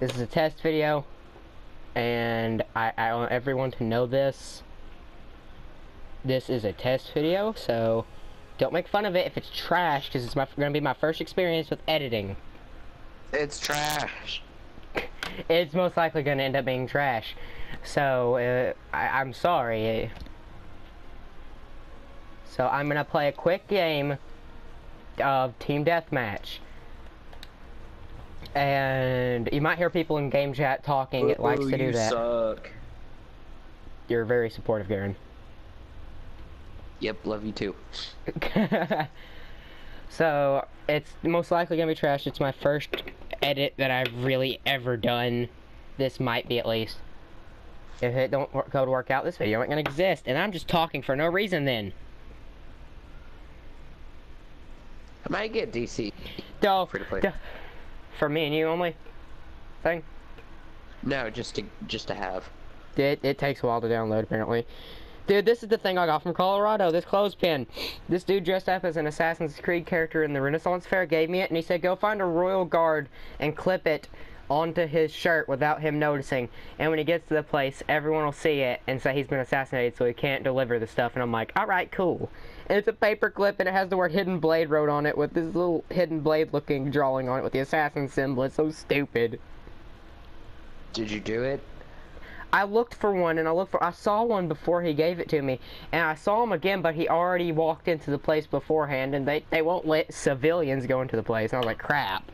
This is a test video, and I, I want everyone to know this. This is a test video, so don't make fun of it if it's trash, because it's my, gonna be my first experience with editing. It's trash. It's most likely gonna end up being trash. So, uh, I, I'm sorry. So I'm gonna play a quick game of Team Deathmatch. And you might hear people in game chat talking. It likes to do you that. suck. You're very supportive, Garen. Yep, love you too. so it's most likely gonna be trash. It's my first edit that I've really ever done. This might be at least. If it don't work, go to work out, this video ain't gonna exist, and I'm just talking for no reason. Then, I might get DC. Duh, Free to play. duh. For me and you only thing. No, just to just to have. It, it takes a while to download, apparently. Dude, this is the thing I got from Colorado, this clothespin. This dude dressed up as an Assassin's Creed character in the Renaissance Fair gave me it, and he said, go find a royal guard and clip it onto his shirt without him noticing. And when he gets to the place, everyone will see it and say he's been assassinated, so he can't deliver the stuff. And I'm like, alright, cool. And it's a paper clip, and it has the word Hidden Blade wrote on it with this little Hidden Blade looking drawing on it with the assassin symbol. It's so stupid. Did you do it? I looked for one and I looked for I saw one before he gave it to me and I saw him again but he already walked into the place beforehand and they, they won't let civilians go into the place and I was like crap.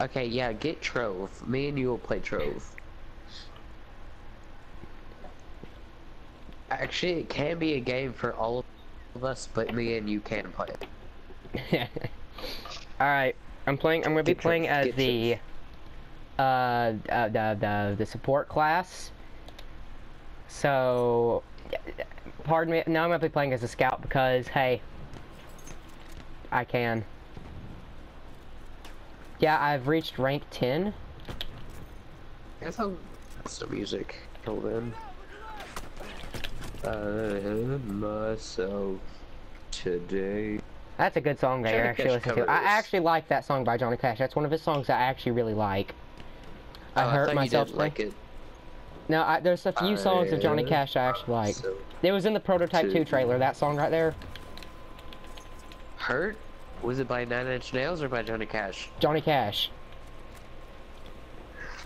Okay, yeah, get Trove. Me and you will play Trove. Actually, it can be a game for all of us, but me and you can play it. Alright, I'm playing I'm gonna be Get playing as the uh, uh the, the the support class. So pardon me now I'm gonna be playing as a scout because hey I can. Yeah, I've reached rank 10. That's how. That's the music. Till then. I myself today. That's a good song that you Johnny actually Cash listen to. cover I actually like that song by Johnny Cash. That's one of his songs I actually really like. I Oh, hurt thought myself. You like it. No, I, there's a few songs of Johnny Cash I actually like. So It was in the Prototype 2 trailer, that song right there. hurt. Was it by Nine Inch Nails or by Johnny Cash? Johnny Cash.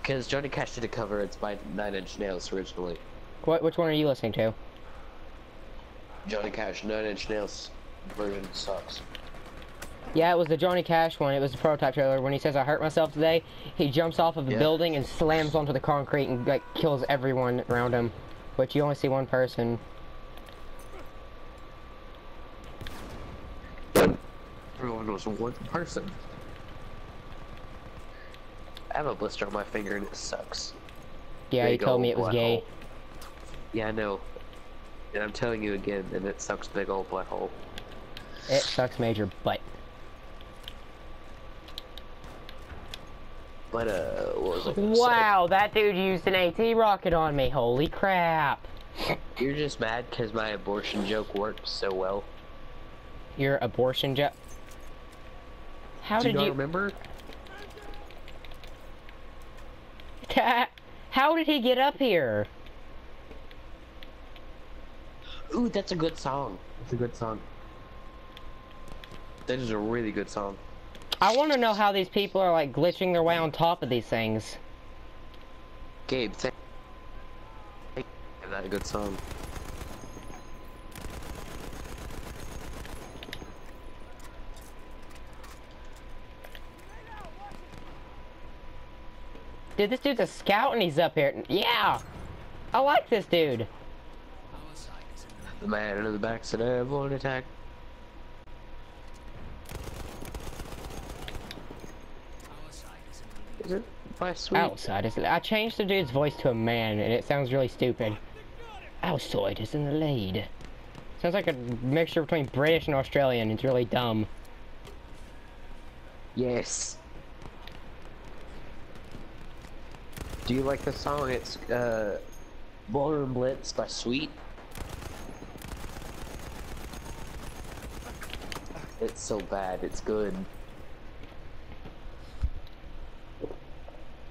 Because Johnny Cash did a cover. It's by Nine Inch Nails originally. What, which one are you listening to? Johnny Cash, Nine Inch Nails version sucks. Yeah, it was the Johnny Cash one. It was the Prototype trailer. When he says, I hurt myself today, he jumps off of a Yeah. building and slams onto the concrete and like kills everyone around him. But you only see one person. Everyone was one person. I have a blister on my finger and it sucks. Yeah, Big he told me it was gay. hole. Yeah, I know. And I'm telling you again, and it sucks big old black hole. It sucks major butt. But uh, what was I gonna say? Wow, that dude used an AT rocket on me. Holy crap. You're just mad because my abortion joke worked so well. Your abortion joke. How Do you did not you? remember? How did he get up here? Ooh, that's a good song. That's a good song. That is a really good song. I want to know how these people are like glitching their way on top of these things. Gabe, thank that a good song. Dude, this dude's a scout and he's up here. Yeah! I like this dude. The man in the back said, "I have one attack." Is it by sweet? Outside is I changed the dude's voice to a man and it sounds really stupid. Outside is in the lead. Sounds like a mixture between British and Australian. It's really dumb. Yes. Do you like the song? It's uh, Ballroom Blitz by Sweet. It's so bad. It's good.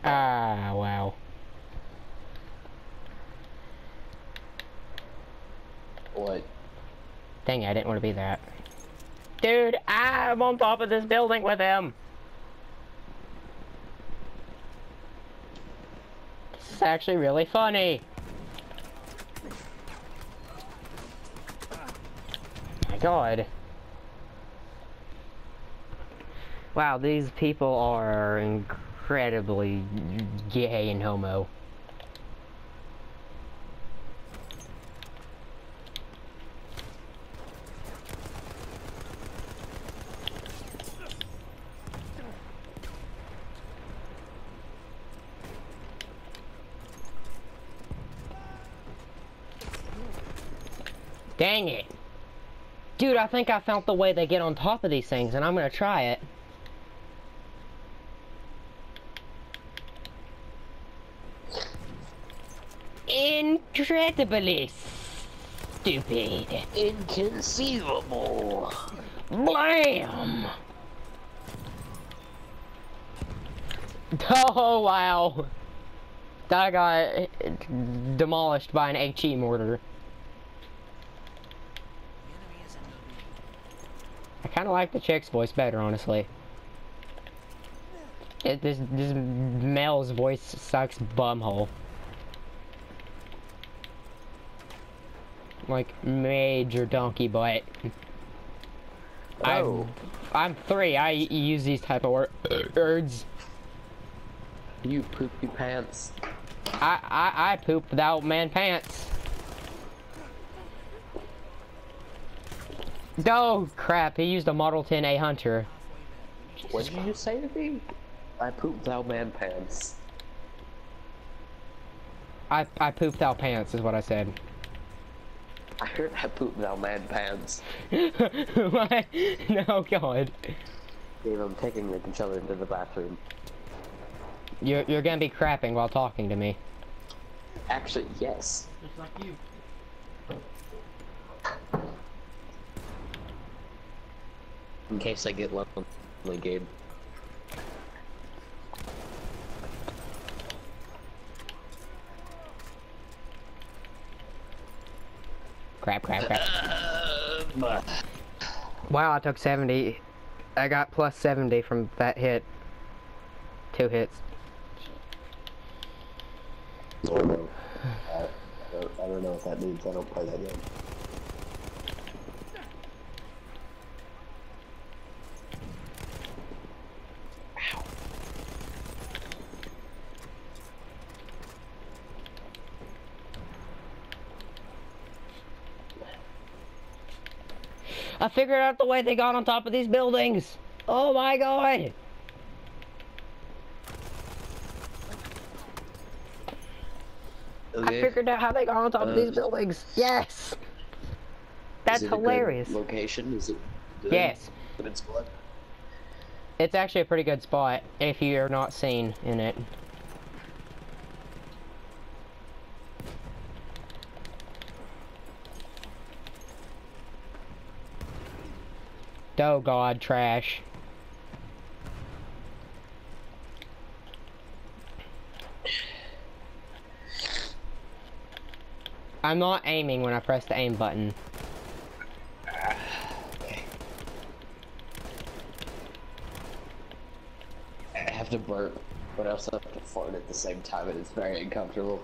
Ah, wow. What? Dang it, I didn't want to be that. Dude, I'm on top of this building with him. This is actually really funny. My god. Wow, these people are incredibly gay and homo. Dang it. Dude, I think I found the way they get on top of these things, and I'm gonna try it. Incredibly stupid. Inconceivable. Blam! Oh, wow. That got demolished by an HE mortar. I kind of like the chick's voice better, honestly. It, this, this male's voice sucks bumhole. Like, major donkey butt. Oh. I'm, I'm three, I use these type of wor- words. You poopy pants. I, I, I poop without man pants. Oh crap, he used a Model 10A Hunter. What did you say to me? I pooped thou man pants. I, I pooped out pants is what I said. I heard I pooped thou man pants. what? No, oh, God. Dave, I'm taking the controller into the bathroom. You're, you're gonna be crapping while talking to me. Actually, yes. Just like you. In case I get lonely, Gabe. Crap, crap, crap. Uh, Wow, I took 70. I got plus 70 from that hit. Two hits. I don't know. I, I, I don't know what that means. I don't play that game. I figured out the way they got on top of these buildings. Oh my god. I figured out how they got on top of Uh, these buildings. Yes. That's Is it a good hilarious. location? Is it good? Yes. Good spot? It's actually a pretty good spot if you're not seen in it. Oh god, trash. I'm not aiming when I press the aim button. I have to burp, but I also have to fart at the same time, and it's very uncomfortable.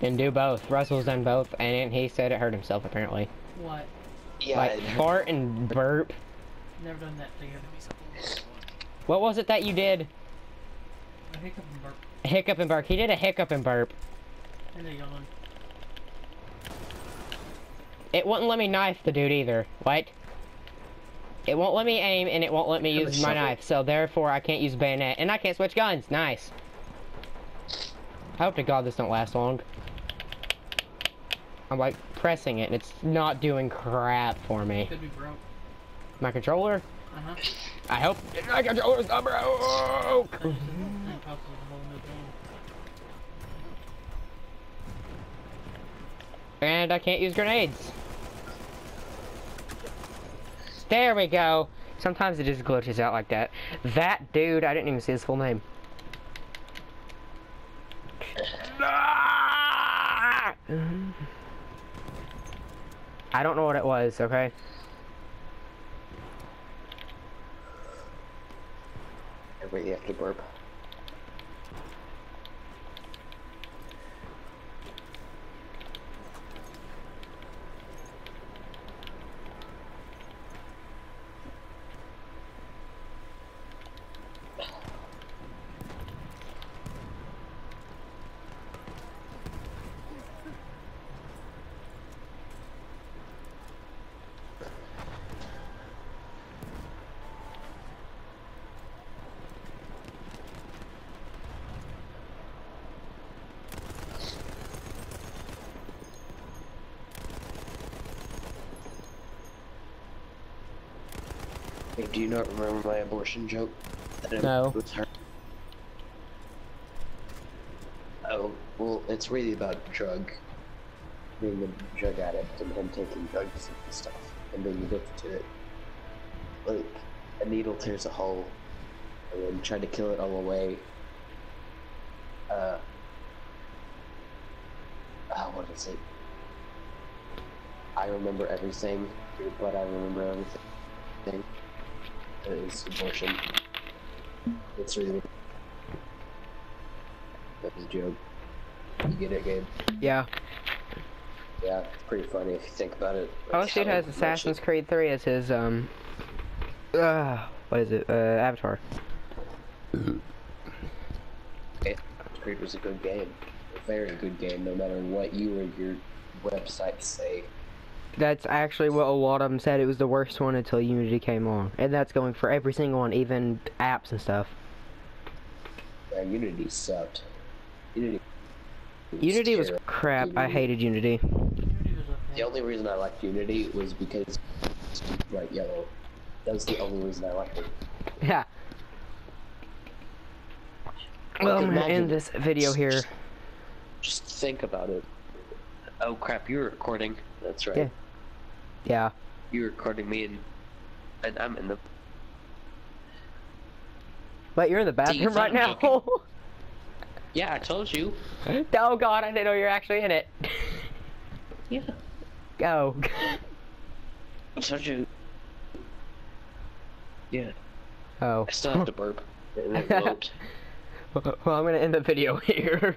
Then do both. Russell's done both, and he said it hurt himself apparently. What? Yeah, like it- fart and burp. Never done that together. What was it that you did? A hiccup and burp. Hiccup and burp. He did a hiccup and burp. And a yawn. It wouldn't let me knife the dude either. What? It won't let me aim, and it won't let me Have a use my shovel. knife, so therefore I can't use bayonet, and I can't switch guns. Nice. I hope to God this don't last long. I'm like pressing it and it's not doing crap for me. Could be broke. My controller? Uh huh. I hope my controller's not broke. and I can't use grenades. There we go. Sometimes it just glitches out like that. That dude, I didn't even see his full name. Ah! I don't know what it was, okay? Everybody have to burp. Hey, do you not remember my abortion joke? No. made With her? Oh, well, it's really about drug. Being a drug addict and him taking drugs and stuff and being addicted to it. Like, a needle tears a hole and then trying to kill it all away. Uh. Oh, what is it? I remember everything, but I remember everything is abortion. It's really that was a joke. You get it, Gabe? Yeah. Yeah, it's pretty funny if you think about it. Oh, Like this dude has Assassin's it- Creed 3 as his, um... Uh, what is it? Uh, avatar. Creed was a good game, a very good game, no matter what you or your website say. That's actually what a lot of them said. It was the worst one until Unity came along. And that's going for every single one, even apps and stuff. Yeah, Unity sucked. Unity. Unity was crap. I hated Unity. Unity was. The only reason I liked Unity was because it's bright yellow. That was the only reason I liked it. Yeah. Well, I'm gonna end this video here. Just think about it. Oh crap, you're recording. That's right. Yeah. Yeah. You're recording me and and I'm in the But you're in the bathroom right now. Yeah, I told you. oh god, I didn't know you're actually in it. Yeah. Go. I told you. Yeah. Oh. I still have to burp. And it won't. well, I'm gonna end the video here.